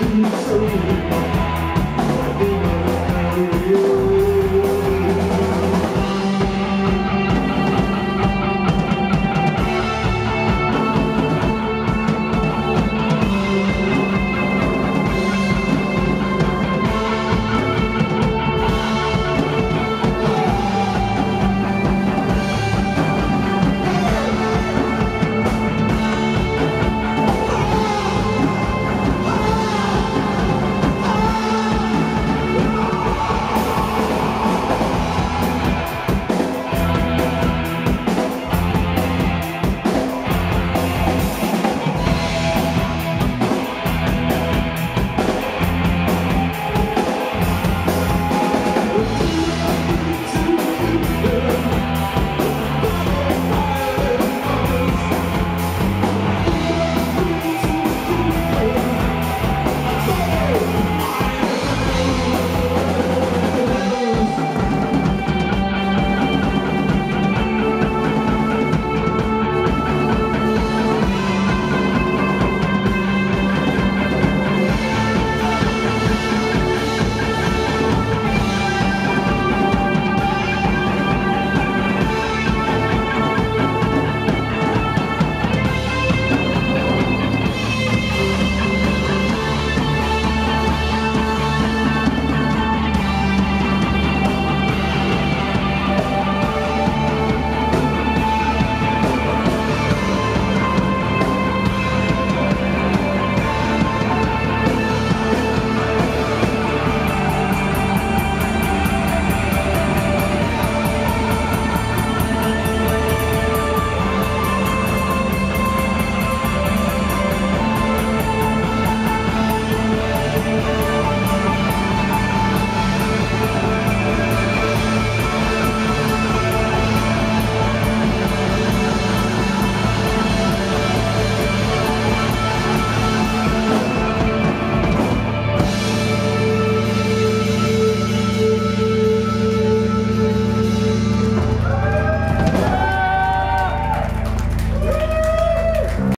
looking so